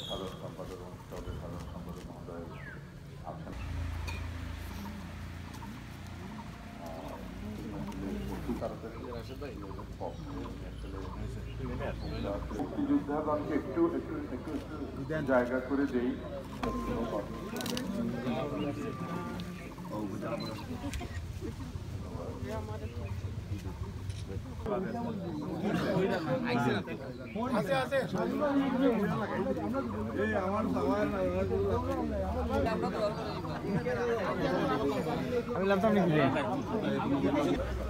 সাধারণ সম্পাদক এবং সাধারণ সম্পাদক মহোদয় আছেন মুক্তিযোদ্ধাকে একটু জায়গা করে দেই আলী আমজাদ সরকারি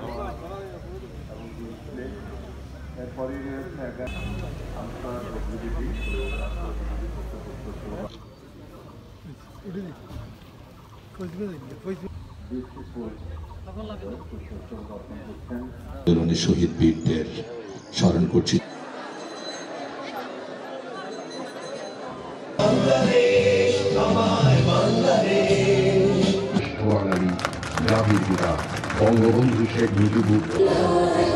শহীদ বীরদের স্মরণ করছি। বঙ্গবন্ধু শেখ মুজিবুর।